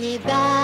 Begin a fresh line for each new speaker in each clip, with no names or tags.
你把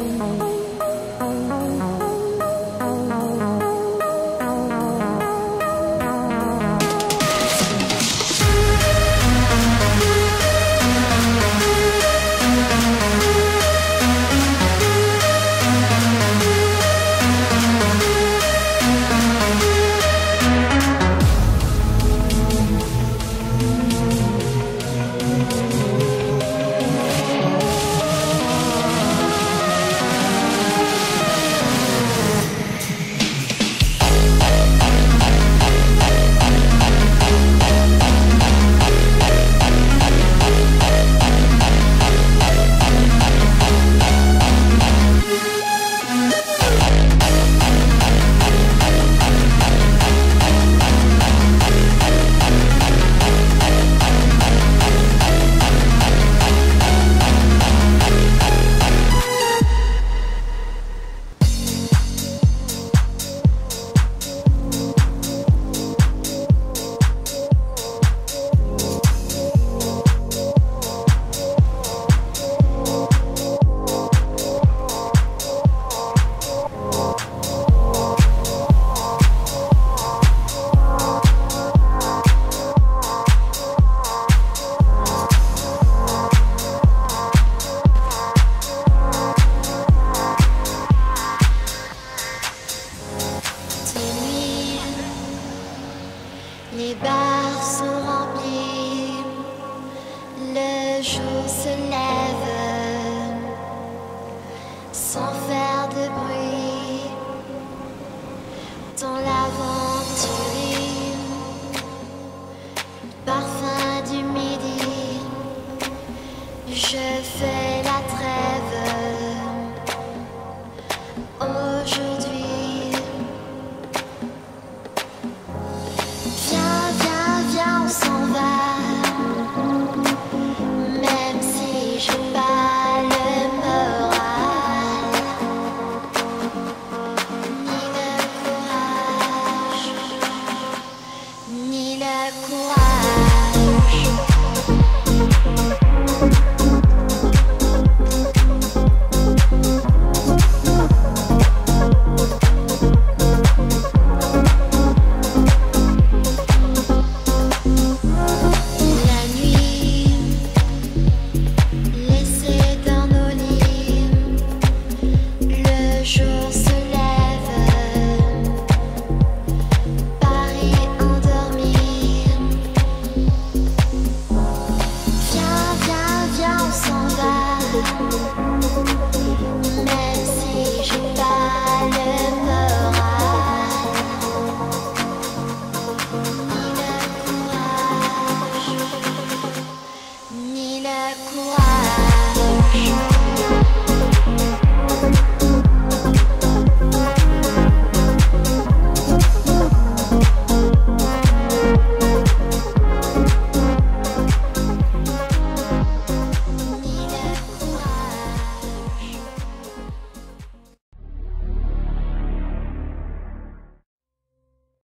Oh. Dans l'aventure, parfum du midi, je fais